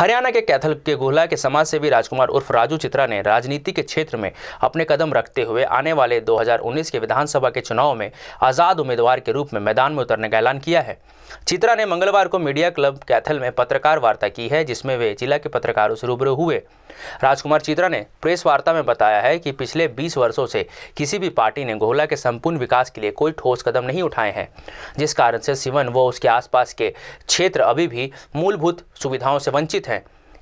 हरियाणा के कैथल के गोहला के समाज सेवी राजकुमार उर्फ़ राजू चित्रा ने राजनीति के क्षेत्र में अपने कदम रखते हुए आने वाले 2019 के विधानसभा के चुनाव में आज़ाद उम्मीदवार के रूप में मैदान में उतरने का ऐलान किया है। चित्रा ने मंगलवार को मीडिया क्लब कैथल में पत्रकार वार्ता की है, जिसमें वे जिला के पत्रकारों से रूबरू हुए। राजकुमार चित्रा ने प्रेस वार्ता में बताया है कि पिछले 20 वर्षों से किसी भी पार्टी ने गोहला के संपूर्ण विकास के लिए कोई ठोस कदम नहीं उठाए हैं, जिस कारण से सिवन व उसके आसपास के क्षेत्र अभी भी मूलभूत सुविधाओं से वंचित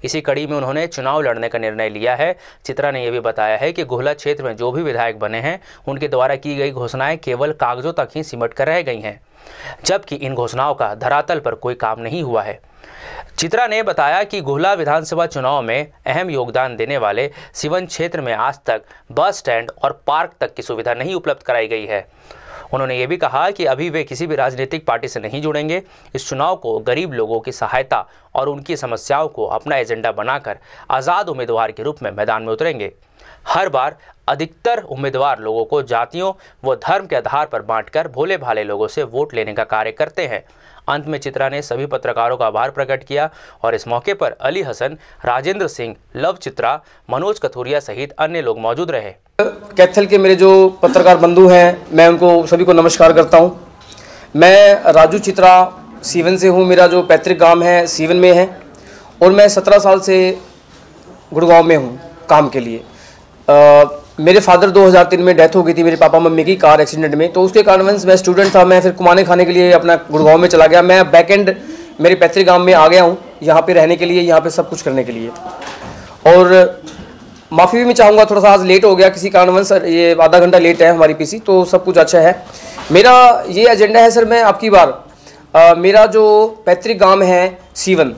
इसी कड़ी में उन्होंने चुनाव लड़ने का निर्णय लिया है। चित्रा ने यह भी बताया है कि गोहला क्षेत्र में जो भी विधायक बने हैं, उनके द्वारा की गई घोषणाएँ केवल कागजों तक ही सिमट कर रह गई हैं, जबकि इन घोषणाओं का धरातल पर कोई काम नहीं हुआ है। चित्रा ने बताया कि गोहला विधानसभा चुनाव में अहम योगदान देने वाले सिवन क्षेत्र में आज तक बस स्टैंड और पार्क तक की सुविधा नहीं उपलब्ध कराई गई है। उन्होंने ये भी कहा कि अभी वे किसी भी राजनीतिक पार्टी से नहीं जुड़ेंगे। इस चुनाव को गरीब लोगों की सहायता और उनकी समस्याओं को अपना एजेंडा बनाकर आज़ाद उम्मीदवार के रूप में मैदान में उतरेंगे। हर बार अधिकतर उम्मीदवार लोगों को जातियों व धर्म के आधार पर बांटकर भोले भाले लोगों से वोट लेने का कार्य करते हैं। अंत में चित्रा ने सभी पत्रकारों का आभार प्रकट किया और इस मौके पर अली हसन, राजेंद्र सिंह, लव चित्रा, मनोज कथुरिया सहित अन्य लोग मौजूद रहे। कैथल के मेरे जो पत्रकार बंधु हैं मैं उनको सभी को नमस्कार करता हूँ। मैं राजू चित्रा सीवन से हूँ मेरा जो पैतृक गाँव है सीवन में है और मैं सत्रह साल से गुड़गांव में हूँ काम के लिए। आ, मेरे फादर 2003 में डेथ हो गई थी मेरे पापा मम्मी की कार एक्सीडेंट में। तो उसके कारण मैं स्टूडेंट था मैं फिर कुमाने खाने के लिए अपना गुड़गांव में चला गया। मैं बैक एंड मेरे पैतृक गाँव में आ गया हूँ यहाँ पे रहने के लिए यहाँ पे सब कुछ करने के लिए। और माफ़ी भी मैं चाहूँगा थोड़ा सा आज लेट हो गया किसी कारणवश सर ये आधा घंटा लेट है हमारी पीसी तो सब कुछ अच्छा है। मेरा ये एजेंडा है सर मैं आपकी बार आ, मेरा जो पैतृक गाँव है सीवन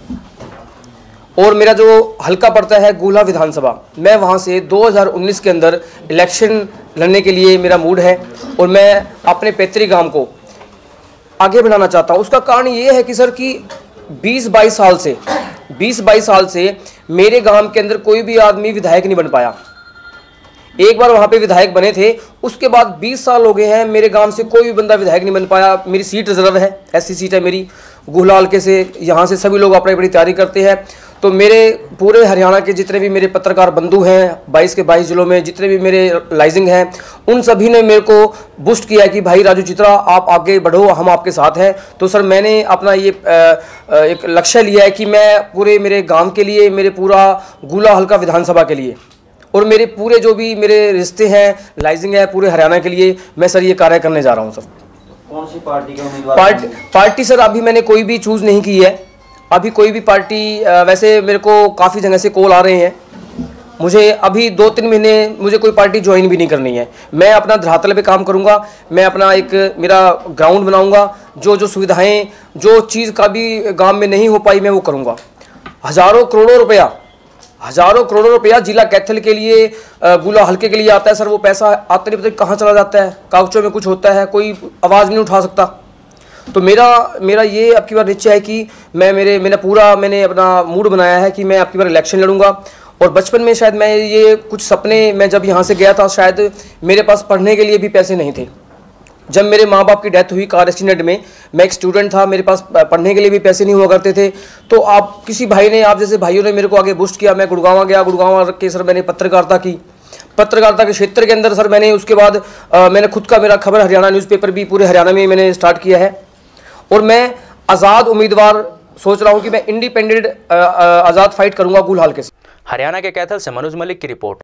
और मेरा जो हल्का पड़ता है गोला विधानसभा मैं वहाँ से 2019 के अंदर इलेक्शन लड़ने के लिए मेरा मूड है और मैं अपने पैतृक गाँव को आगे बढ़ाना चाहता हूँ। उसका कारण ये है कि सर कि 20-22 साल से 20-22 साल से मेरे गाँव के अंदर कोई भी आदमी विधायक नहीं बन पाया। एक बार वहाँ पे विधायक बने थे, उसके बाद 20 साल हो गए हैं, मेरे गाँव से कोई भी बंदा विधायक नहीं बन पाया। मेरी सीट रिज़र्व है ऐसी सीट है मेरी। गुहलाल के से, यहाँ से सभी लोग अपनी बड़ी तैयारी करते हैं। तो मेरे पूरे हरियाणा के जितने भी मेरे पत्रकार बंधु हैं 22 के 22 जिलों में जितने भी मेरे लाइजिंग हैं उन सभी ने मेरे को बुस्ट किया कि भाई राजू चित्रा आप आगे बढ़ो हम आपके साथ हैं। तो सर मैंने अपना ये एक लक्ष्य लिया है कि मैं पूरे मेरे गाँव के लिए मेरे पूरा गुला हल्का विधानसभा के लिए और मेरे पूरे जो भी मेरे रिश्ते हैं लाइजिंग है पूरे हरियाणा के लिए मैं सर ये कार्य करने जा रहा हूँ सर। कौन सी पार्टी के उम्मीदवार पार्टी पार्टी सर अभी मैंने कोई भी चूज़ नहीं की है। अभी कोई भी पार्टी वैसे मेरे को काफ़ी जगह से कॉल आ रहे हैं। मुझे अभी दो तीन महीने मुझे कोई पार्टी ज्वाइन भी नहीं करनी है। मैं अपना धरातल पे काम करूँगा, मैं अपना एक, मेरा ग्राउंड बनाऊँगा, जो जो सुविधाएँ, जो चीज़ का भी गाँव में नहीं हो पाई, मैं वो करूँगा। हज़ारों करोड़ों रुपया, हज़ारों करोड़ों रुपया जिला कैथल के लिए गुला हल्के के लिए आता है, सर, वो पैसा आते नहीं पता कहाँ चला जाता है, कागजों में कुछ होता है, कोई आवाज़ नहीं उठा सकता। तो मेरा मेरा ये आपकी बार निश्चय है कि मैं मेरे मैंने पूरा मैंने अपना मूड बनाया है कि मैं आपकी बार इलेक्शन लड़ूँगा। और बचपन में शायद मैं ये कुछ सपने मैं जब यहाँ से गया था शायद मेरे पास पढ़ने के लिए भी पैसे नहीं थे। जब मेरे माँ बाप की डेथ हुई कार एक्सीडेंट में मैं एक स्टूडेंट था मेरे पास पढ़ने के लिए भी पैसे नहीं हुआ करते थे। तो आप किसी भाई ने आप जैसे भाइयों ने मेरे को आगे बुस्ट किया मैं गुड़गावा गया गुड़गावा के सर मैंने पत्रकारिता की। पत्रकारिता के क्षेत्र के अंदर सर मैंने उसके बाद आ, मैंने खुद का मेरा खबर हरियाणा न्यूज़पेपर भी पूरे हरियाणा में मैंने स्टार्ट किया है। और मैं आज़ाद उम्मीदवार सोच रहा हूँ कि मैं इंडिपेंडेंट आज़ाद फाइट करूँगा गुलहाल के हरियाणा के कैथल से मनोज मलिक की रिपोर्ट।